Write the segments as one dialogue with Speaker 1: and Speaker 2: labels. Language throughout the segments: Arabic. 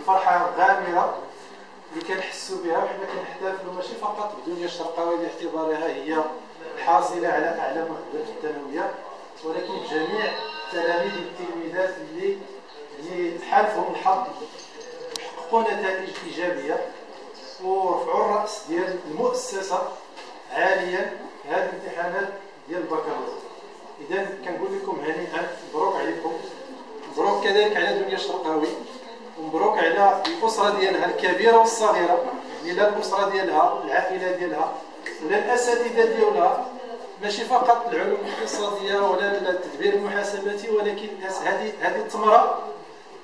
Speaker 1: الفرحة غامره اللي كنحسوا بها وحنا كنحتفلوا ماشي فقط بدنيا الشرقاويه باعتبارها هي حاصله على أعلى مؤهلات الثانويه ولكن جميع التلاميذ والتلميذات اللي اللي تحالفهم الحظ حققوا نتائج إيجابية ورفعوا الرأس ديال المؤسسة عاليا هذه الامتحانات ديال البكالوريا. اذا كنقول لكم هنيئا مبروك عليكم. مبروك كذلك على دنيا الشرقاوي. ومبروك على الأسرة ديالها الكبيرة والصغيرة يعني لا الأسرة ديالها العائلة ديالها ولا الأساتذة ديالها ماشي فقط العلوم الاقتصادية ولا التدبير المحاسباتي ولكن هذه هذه التمره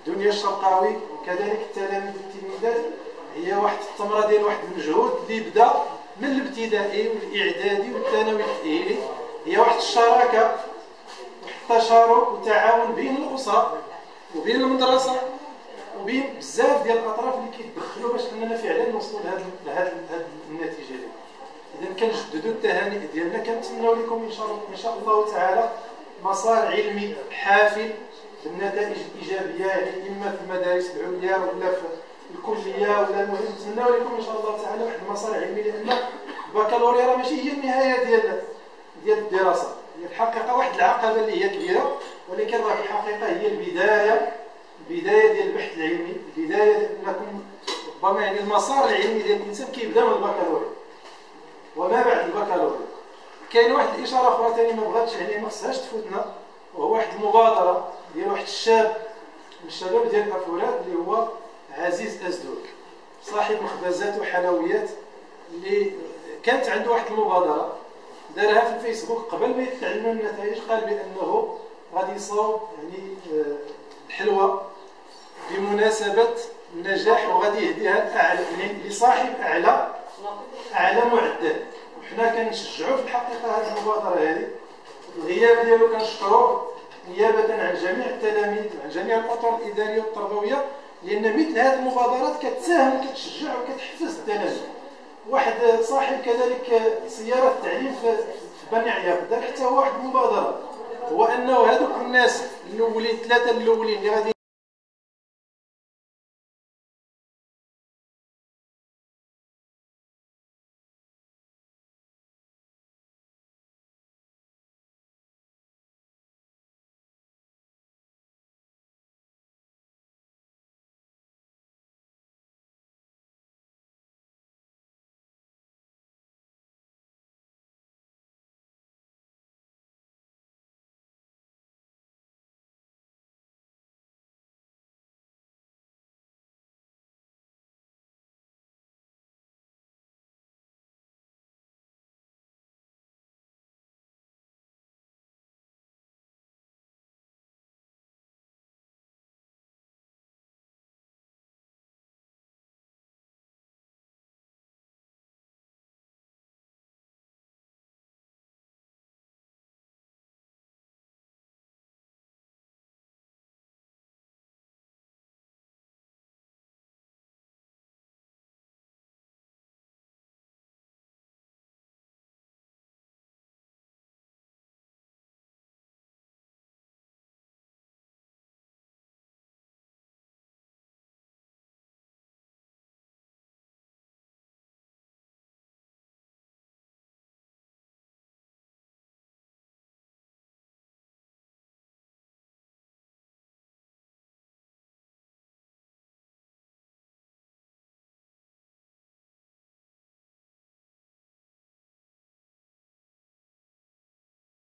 Speaker 1: دنيا الشرقاوي وكذلك التلاميذ والتلميذات هي واحد التمره ديال واحد المجهود اللي بدا من الابتدائي والإعدادي والثانوي التاهيلي هي واحد الشراكة واحد التشارك والتعاون بين الأسرة وبين المدرسة وبين بزاف ديال الأطراف اللي كيتدخلوا باش أننا فعلا نوصلوا لهذه النتيجة دي اذا كنجددوا التهاني ديالنا. كنتمنوا لكم إن شاء الله إن شاء الله تعالى مسار علمي حافل بالنتائج الإيجابية يعني إما في المدارس العليا ولا في الكلية ولا المهم. نتمنوا لكم إن شاء الله تعالى واحد المسار علمي لأن البكالوريا راه ماشي هي النهاية ديال ديال الدراسة. هي الحقيقة واحد العقبة اللي هي كبيرة ولكن راه الحقيقة هي البداية البدايه ديال البحث العلمي البدايه ديال انكم ربما يعني المسار العلمي ديال الإنسان كيبدأ من البكالوريا. وما بعد البكالوريا. كاين واحد الإشارة أخرى ثاني ما بغاتش يعني ما خصهاش تفوتنا وهو واحد المبادرة ديال واحد الشاب من الشباب ديال الافولات اللي هو عزيز ازدوك صاحب مخبزات وحلويات اللي كانت عنده واحد المبادرة دارها في الفيسبوك قبل ما لنا النتائج قال بأنه غادي يصاوب يعني آه، الحلوى بمناسبة النجاح وغادي يهديها يعني لصاحب أعلى أعلى معدل وحنا كنشجعوا في الحقيقة هذه المبادرة هذه الغياب ديالو كنشكروه نيابة عن جميع التلاميذ وعن جميع الاطر الإدارية والتربوية لأن مثل هذه المبادرات كتساهم كتشجع وكتحفز التلاميذ. واحد صاحب كذلك سيارة التعليم في بني عياق دار حتى واحد المبادره هو أنه هذوك الناس الأولين ثلاثة الأولين اللي غادي